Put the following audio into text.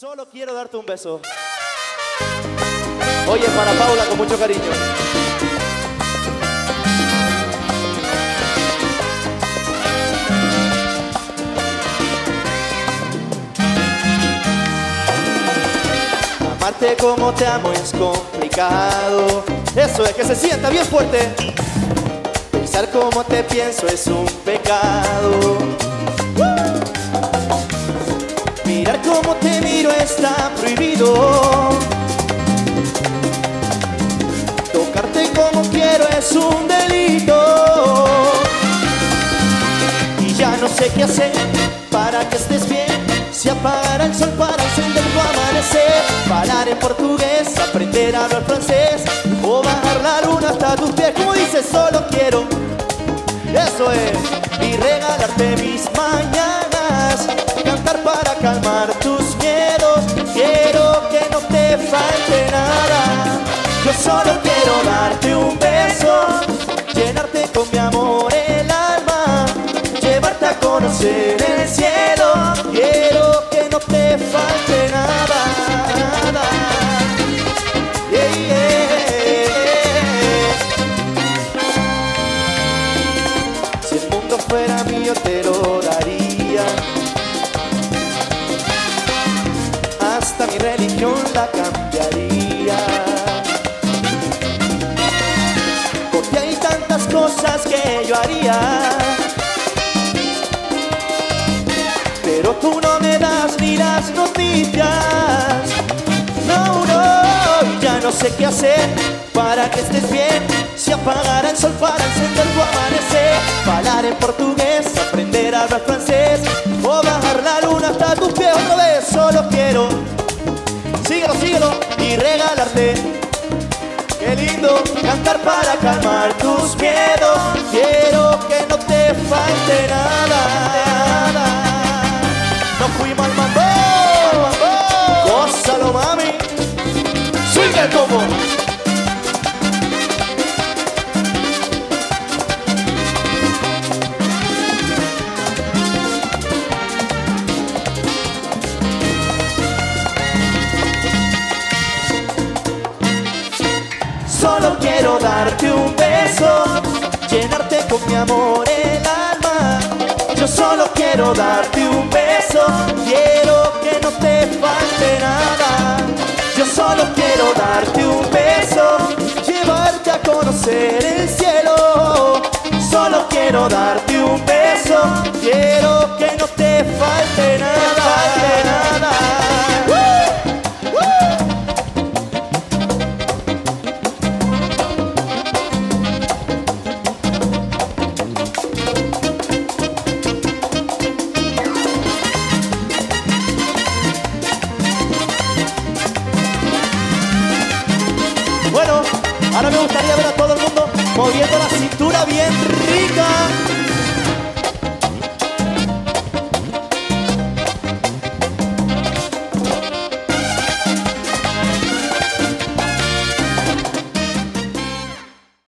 Solo quiero darte un beso. Oye, para Paula, con mucho cariño. Amarte como te amo es complicado. Eso es que se sienta bien fuerte. Pensar como te pienso es un pecado. Como te miro está prohibido. Tocarte como quiero es un delito. Y ya no sé qué hacer para que estés bien. Si apagar el sol para encender tu amanecer. Hablar en portugués, aprender a hablar francés. O bajar la luna hasta tus pies. Como dices, solo quiero. Eso es. Y regalarte mis mañanas. Cantar para calmar la cambiaría. Porque hay tantas cosas que yo haría. Pero tú no me das ni las noticias. No, no, ya no sé qué hacer para que estés bien. Si apagara el sol para encender tu amanecer, hablar en portugués, aprender a hablar francés, o bajar la luna hasta tus pies otra vez. Solo quiero, regalarte. Qué lindo cantar para calmar tus miedos. Quiero que no te falte nada. No fuimos al mambo. Gózalo, mami. Swing el combo. Quiero darte un beso, llenarte con mi amor el alma. Yo solo quiero darte un beso, quiero que no te falte nada. Yo solo quiero darte un beso, llevarte a conocer el cielo. Solo quiero darte un beso, quiero que no te falte ahora me gustaría ver a todo el mundo moviendo la cintura.